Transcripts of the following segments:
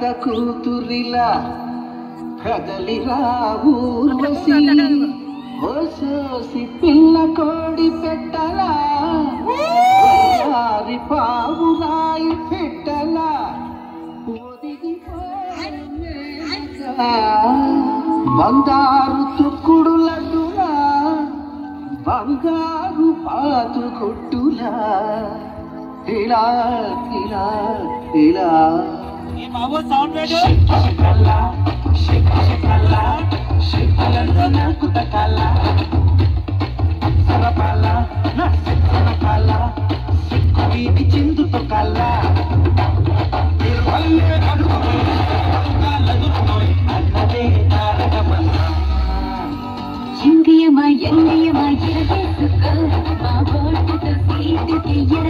భరత కూతురిలా కదలిరా ఊర్వశి ఓసేసి పిల్ల కోడి పెట్టలా. పావు రాయి పెట్టలా. బంగారు తుక్కుడు లడ్డులా. బంగారు పాతు కొట్టులా. ఇలా ఇలా ఇలా ఈ బాబు సౌండ్ పెట్టు చిందుతో కల్లా எங்கேயமா எங்கேயமா இறங்கிட்டு மா போட்டு சீட்டுக்கு இற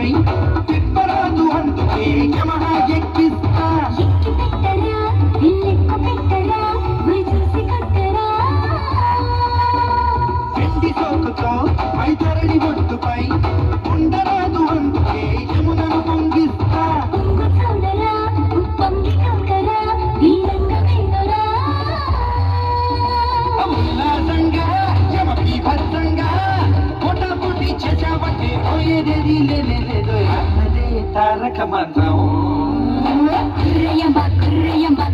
going. Tarak mantra. Kuriyamba, kuriyamba,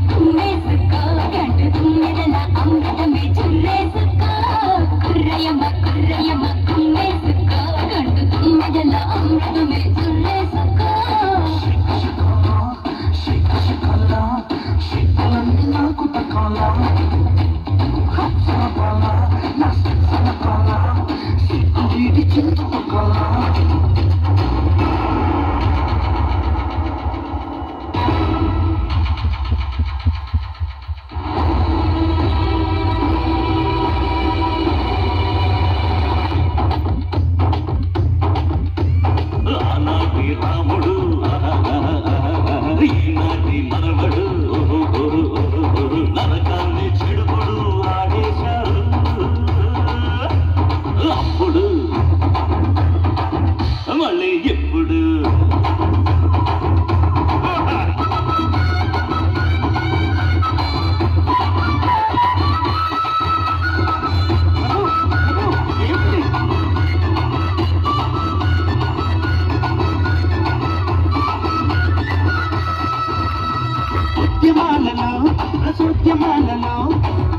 సూర్యమాలలో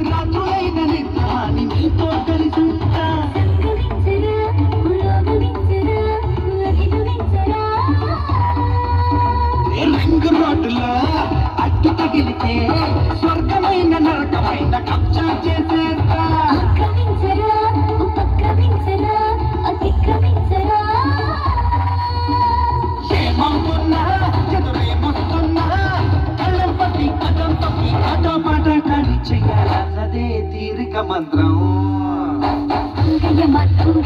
రాత్రులైన నిద్రాని నీతో కలిసి ఉంటా రంగు రోడ్డులో అట్టు తగిలితే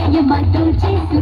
your mother, Jesus.